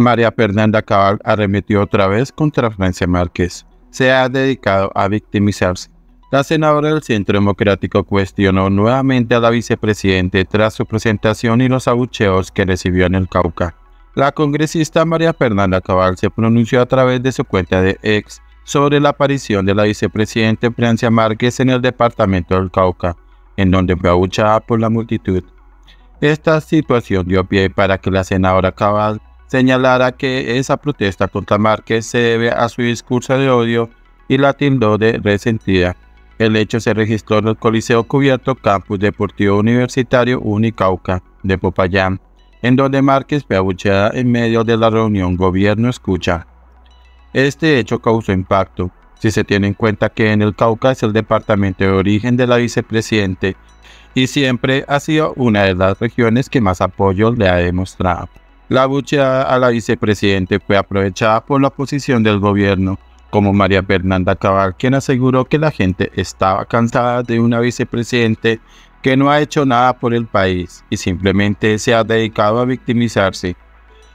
María Fernanda Cabal arremetió otra vez contra Francia Márquez. Se ha dedicado a victimizarse. La senadora del Centro Democrático cuestionó nuevamente a la vicepresidente tras su presentación y los abucheos que recibió en el Cauca. La congresista María Fernanda Cabal se pronunció a través de su cuenta de ex sobre la aparición de la vicepresidente Francia Márquez en el departamento del Cauca, en donde fue abuchada por la multitud. Esta situación dio pie para que la senadora Cabal señalara que esa protesta contra Márquez se debe a su discurso de odio y la tildó de resentida. El hecho se registró en el Coliseo Cubierto Campus Deportivo Universitario Unicauca de Popayán, en donde Márquez fue abucheada en medio de la reunión Gobierno Escucha. Este hecho causó impacto, si se tiene en cuenta que en el Cauca es el departamento de origen de la vicepresidente y siempre ha sido una de las regiones que más apoyo le ha demostrado. La búsqueda a la vicepresidente fue aprovechada por la oposición del gobierno, como María Fernanda Cabal, quien aseguró que la gente estaba cansada de una vicepresidente que no ha hecho nada por el país y simplemente se ha dedicado a victimizarse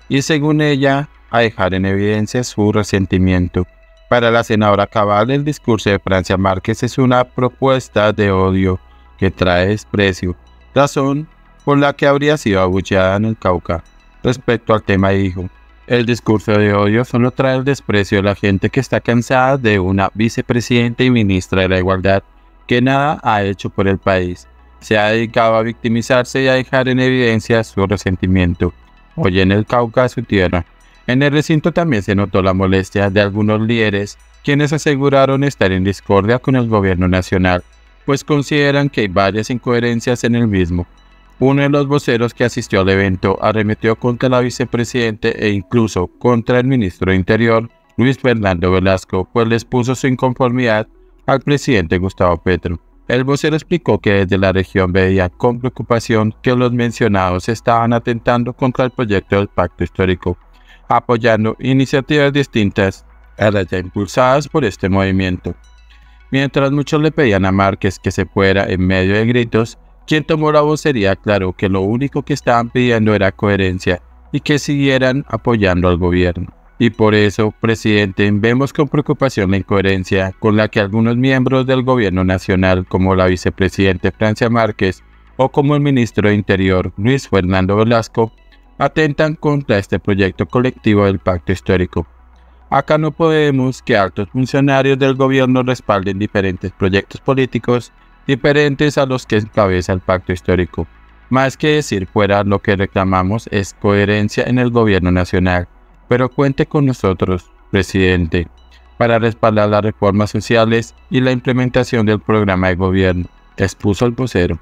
y según ella a dejar en evidencia su resentimiento. Para la senadora Cabal, el discurso de Francia Márquez es una propuesta de odio que trae desprecio, razón por la que habría sido abucheada en el Cauca. Respecto al tema dijo, el discurso de odio solo trae el desprecio de la gente que está cansada de una vicepresidenta y ministra de la Igualdad que nada ha hecho por el país. Se ha dedicado a victimizarse y a dejar en evidencia su resentimiento. Hoy en el Cauca, su tierra. En el recinto también se notó la molestia de algunos líderes, quienes aseguraron estar en discordia con el gobierno nacional, pues consideran que hay varias incoherencias en el mismo. Uno de los voceros que asistió al evento arremetió contra la vicepresidente e incluso contra el ministro de Interior, Luis Fernando Velasco, pues les puso su inconformidad al presidente Gustavo Petro. El vocero explicó que desde la región veía con preocupación que los mencionados estaban atentando contra el proyecto del pacto histórico, apoyando iniciativas distintas a las ya impulsadas por este movimiento. Mientras muchos le pedían a Márquez que se fuera en medio de gritos, quien tomó la vocería aclaró que lo único que estaban pidiendo era coherencia y que siguieran apoyando al gobierno. Y por eso, presidente, vemos con preocupación la incoherencia con la que algunos miembros del gobierno nacional, como la vicepresidente Francia Márquez o como el ministro de Interior Luis Fernando Velasco, atentan contra este proyecto colectivo del pacto histórico. Acá no podemos que altos funcionarios del gobierno respalden diferentes proyectos políticos diferentes a los que encabeza el pacto histórico. Más que decir fuera, lo que reclamamos es coherencia en el gobierno nacional, pero cuente con nosotros, presidente, para respaldar las reformas sociales y la implementación del programa de gobierno, expuso el vocero.